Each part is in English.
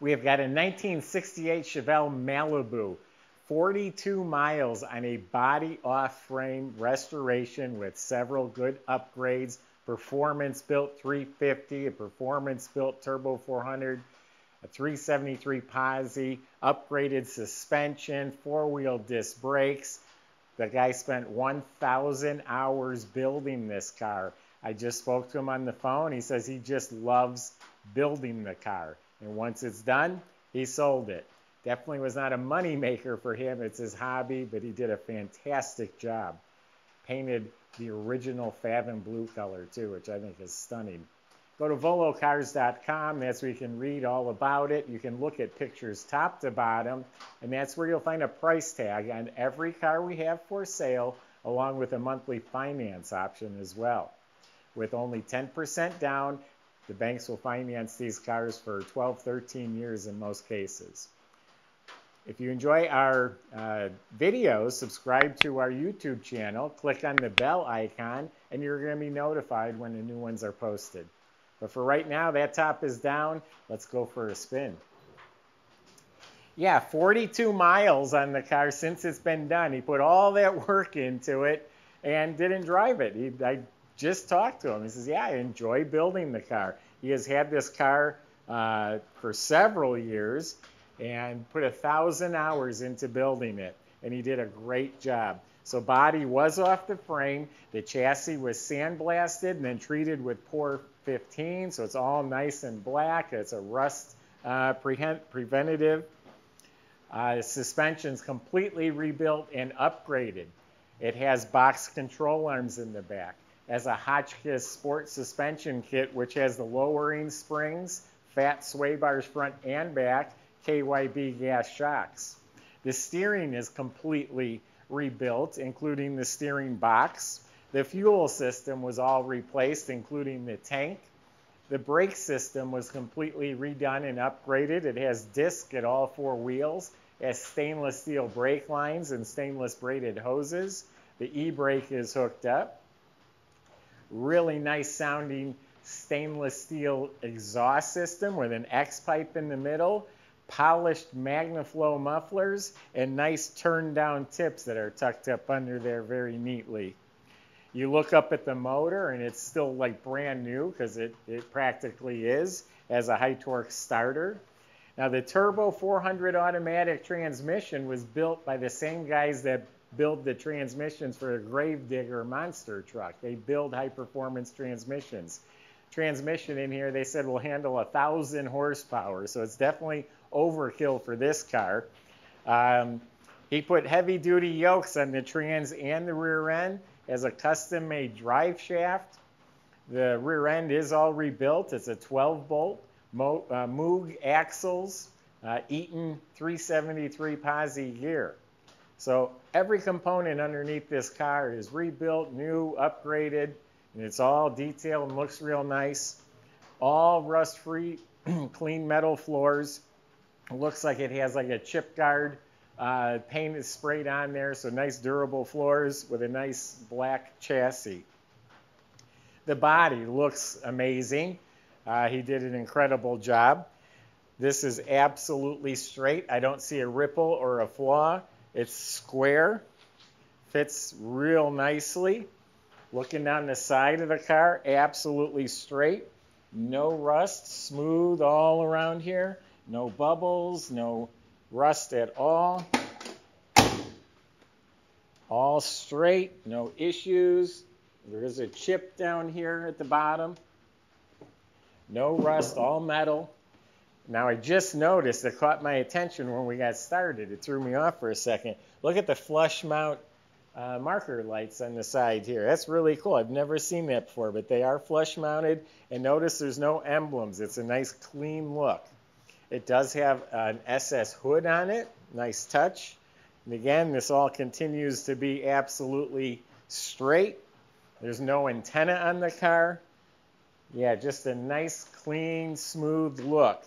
We have got a 1968 Chevelle Malibu, 42 miles on a body off frame restoration with several good upgrades. Performance built 350, a performance built Turbo 400, a 373 Posi, upgraded suspension, four wheel disc brakes. The guy spent 1,000 hours building this car. I just spoke to him on the phone. He says he just loves building the car. And once it's done, he sold it. Definitely was not a money maker for him. It's his hobby, but he did a fantastic job. Painted the original Fathom blue color too, which I think is stunning. Go to volocars.com. That's where you can read all about it. You can look at pictures top to bottom, and that's where you'll find a price tag on every car we have for sale, along with a monthly finance option as well. With only 10% down, the banks will finance these cars for 12, 13 years in most cases. If you enjoy our uh, videos, subscribe to our YouTube channel, click on the bell icon, and you're going to be notified when the new ones are posted. But for right now, that top is down. Let's go for a spin. Yeah, 42 miles on the car since it's been done. He put all that work into it and didn't drive it. He, I just talked to him. He says, yeah, I enjoy building the car. He has had this car uh, for several years and put a thousand hours into building it, and he did a great job. So body was off the frame. The chassis was sandblasted and then treated with POR 15, so it's all nice and black. It's a rust uh, pre preventative. Uh, suspension's completely rebuilt and upgraded. It has box control arms in the back. As a Hotchkis sport suspension kit, which has the lowering springs, fat sway bars front and back, KYB gas shocks. The steering is completely rebuilt, including the steering box. The fuel system was all replaced, including the tank. The brake system was completely redone and upgraded. It has disc at all four wheels. Has stainless steel brake lines and stainless braided hoses. The e-brake is hooked up. Really nice sounding stainless steel exhaust system with an X pipe in the middle polished MagnaFlow mufflers, and nice turn down tips that are tucked up under there very neatly. You look up at the motor and it's still like brand new because it, it practically is as a high torque starter. Now the Turbo 400 automatic transmission was built by the same guys that build the transmissions for a Grave Digger monster truck. They build high performance transmissions. Transmission in here, they said will handle a thousand horsepower, so it's definitely overkill for this car. Um, he put heavy duty yokes on the trans and the rear end as a custom made drive shaft. The rear end is all rebuilt. It's a 12 bolt Mo, uh, Moog axles, uh, Eaton 373 Posi gear. So every component underneath this car is rebuilt, new, upgraded, and it's all detailed and looks real nice. All rust-free, clean metal floors. Looks like it has like a chip guard uh, paint is sprayed on there, so nice durable floors with a nice black chassis. The body looks amazing. Uh, he did an incredible job. This is absolutely straight. I don't see a ripple or a flaw. It's square, fits real nicely. Looking down the side of the car, absolutely straight. No rust, smooth all around here. No bubbles, no rust at all. All straight, no issues. There is a chip down here at the bottom. No rust, all metal. Now I just noticed it caught my attention when we got started. It threw me off for a second. Look at the flush mount uh, marker lights on the side here. That's really cool. I've never seen that before, but they are flush mounted. And notice there's no emblems. It's a nice clean look. It does have an SS hood on it. Nice touch. And again, this all continues to be absolutely straight. There's no antenna on the car. Yeah, just a nice, clean, smooth look.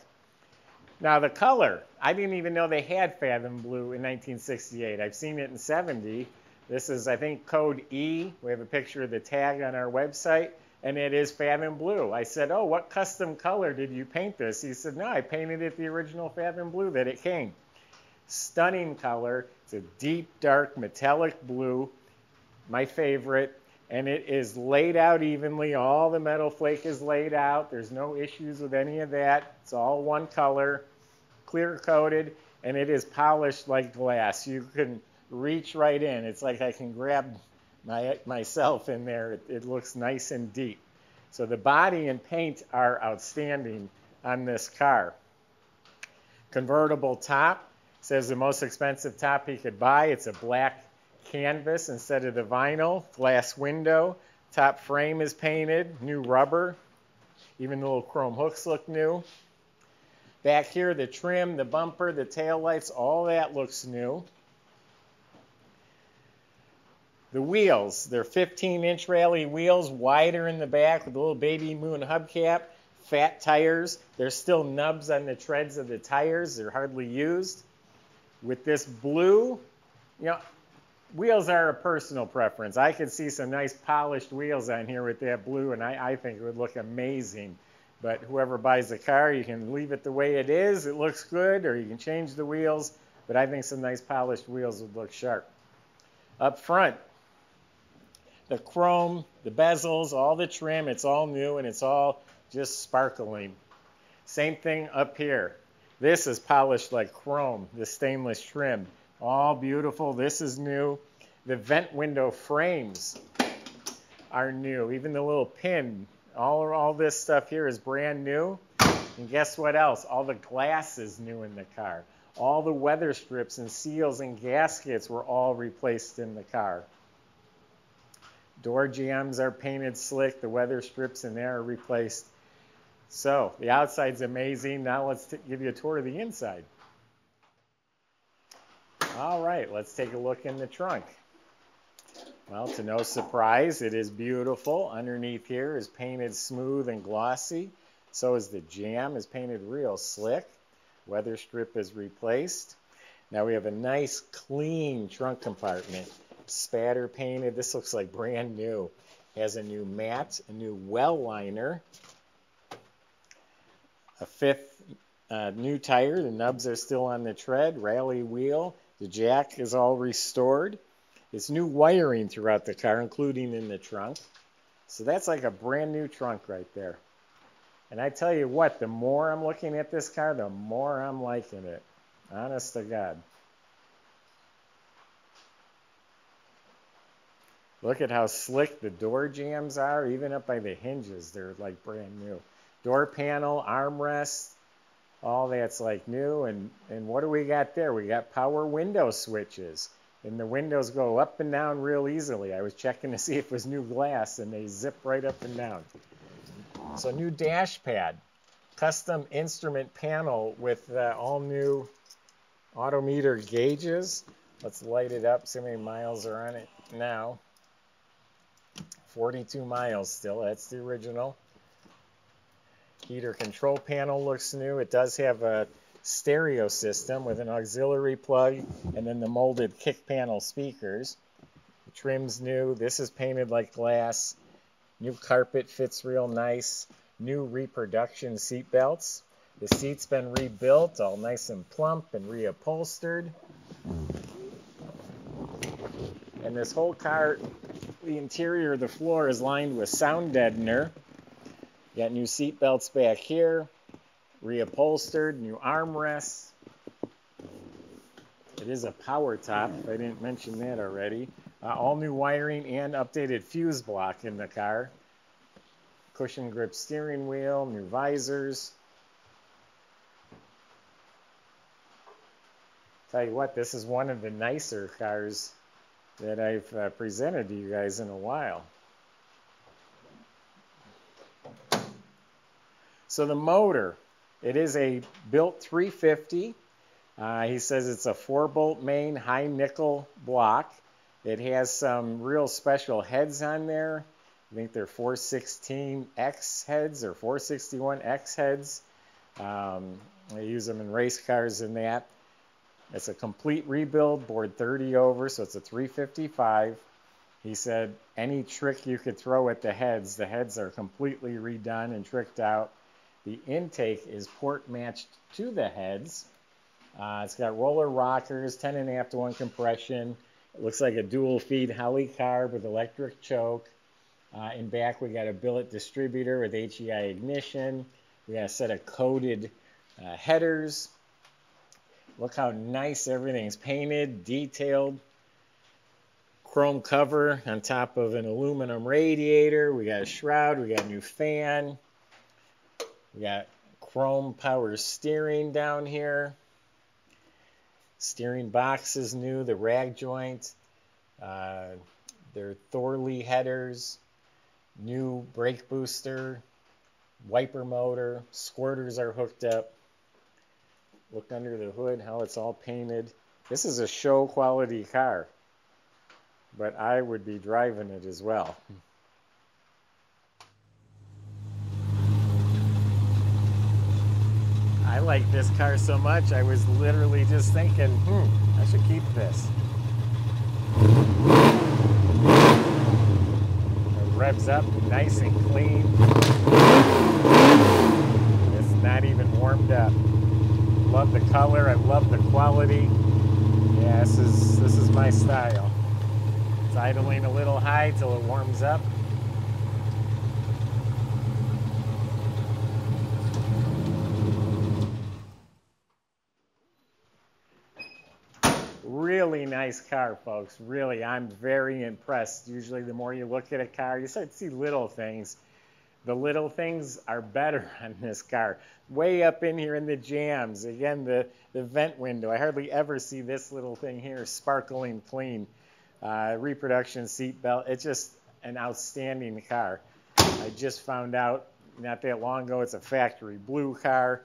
Now the color, I didn't even know they had Fathom Blue in 1968. I've seen it in 70. This is, I think, code E. We have a picture of the tag on our website. and it is Fathom Blue. I said, Oh, what custom color did you paint this? He said, No, I painted it the original Fathom Blue that it came. Stunning color. It's a deep, dark, metallic blue, my favorite. And it is laid out evenly. All the metal flake is laid out. There's no issues with any of that. It's all one color, clear coated, and it is polished like glass. You can reach right in. It's like I can grab my, myself in there. It, it looks nice and deep. So the body and paint are outstanding on this car. Convertible top says the most expensive top he could buy. It's a black canvas instead of the vinyl. Glass window. Top frame is painted. New rubber. Even the little chrome hooks look new. Back here, the trim, the bumper, the tail lights, all that looks new. The wheels, they're 15 inch rally wheels, wider in the back with a little baby moon hubcap, fat tires. There's still nubs on the treads of the tires, they're hardly used. With this blue, you know, wheels are a personal preference. I could see some nice polished wheels on here with that blue, and I, I think it would look amazing. But whoever buys the car, you can leave it the way it is. It looks good, or you can change the wheels. But I think some nice polished wheels would look sharp. Up front, the chrome, the bezels, all the trim, it's all new and it's all just sparkling. Same thing up here. This is polished like chrome, the stainless trim. All beautiful. This is new. The vent window frames are new. Even the little pin, all, all this stuff here is brand new. And guess what else? All the glass is new in the car. All the weather strips and seals and gaskets were all replaced in the car. Door jambs are painted slick. The weather strips in there are replaced. So the outside's amazing. Now let's give you a tour of the inside. All right, let's take a look in the trunk. Well, to no surprise, it is beautiful. Underneath here is painted smooth and glossy. So is the jamb is painted real slick. Weather strip is replaced. Now we have a nice clean trunk compartment. Spatter painted. This looks like brand new. Has a new mat, a new well liner, a fifth uh, new tire. The nubs are still on the tread. Rally wheel. The jack is all restored. It's new wiring throughout the car, including in the trunk. So that's like a brand new trunk right there. And I tell you what, the more I'm looking at this car, the more I'm liking it. Honest to God. Look at how slick the door jambs are, even up by the hinges. They're like brand new. Door panel, armrest, all that's like new. And, and what do we got there? We got power window switches. And the windows go up and down real easily. I was checking to see if it was new glass, and they zip right up and down. So new dash pad, custom instrument panel with uh, all new Auto Meter gauges. Let's light it up, see how many miles are on it now. 42 miles still, that's the original. Heater control panel looks new. It does have a stereo system with an auxiliary plug and then the molded kick panel speakers. The trim's new. This is painted like glass. New carpet fits real nice. New reproduction seat belts. The seat's been rebuilt, all nice and plump and reupholstered. And this whole car, the interior of the floor is lined with sound deadener. Got new seat belts back here, reupholstered, new armrests. It is a power top. I didn't mention that already. Uh, all new wiring and updated fuse block in the car. Cushion grip steering wheel, new visors. Tell you what, this is one of the nicer cars that I've uh, presented to you guys in a while. So the motor, it is a built 350. Uh, he says it's a four bolt main high nickel block. It has some real special heads on there. I think they're 416X heads or 461X heads. Um, they use them in race cars and that. It's a complete rebuild, bored 30 over, so it's a 355. He said any trick you could throw at the heads, the heads are completely redone and tricked out. The intake is port matched to the heads. Uh, it's got roller rockers, 10 and a half to 1 compression. It looks like a dual feed Holley carb with electric choke. Uh, in back, we got a billet distributor with HEI ignition. We got a set of coated uh, headers. Look how nice everything's painted, detailed. Chrome cover on top of an aluminum radiator. We got a shroud. We got a new fan. We got chrome power steering down here. Steering box is new. The rag joint. Uh, their Thorley headers. New brake booster. Wiper motor. Squirters are hooked up. Look under the hood how it's all painted. This is a show quality car, but I would be driving it as well. I like this car so much, I was literally just thinking, hmm, I should keep this. It revs up nice and clean. It's not even warmed up. Love the color, I love the quality. Yeah, this is, this is my style. It's idling a little high till it warms up. really nice car, folks. Really, I'm very impressed. Usually, the more you look at a car, you start to see little things. The little things are better on this car. Way up in here in the jambs, again, the, the vent window. I hardly ever see this little thing here sparkling clean. Uh, reproduction seat belt. It's just an outstanding car. I just found out not that long ago it's a factory blue car.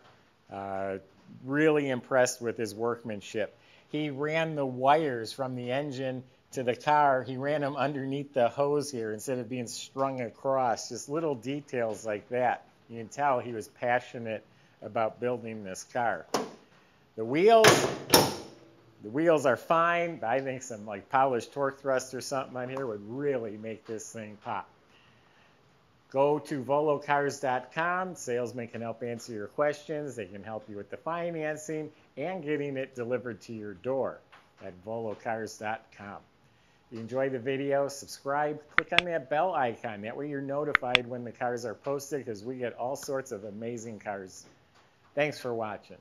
Uh, really impressed with his workmanship he ran the wires from the engine to the car. He ran them underneath the hose here instead of being strung across. Just little details like that. You can tell he was passionate about building this car. The wheels, the wheels are fine. But I think some like polished Torq Thrust or something on here would really make this thing pop. Go to volocars.com. Salesmen can help answer your questions. They can help you with the financing and getting it delivered to your door at volocars.com. If you enjoy the video, subscribe, click on that bell icon. That way you're notified when the cars are posted because we get all sorts of amazing cars. Thanks for watching.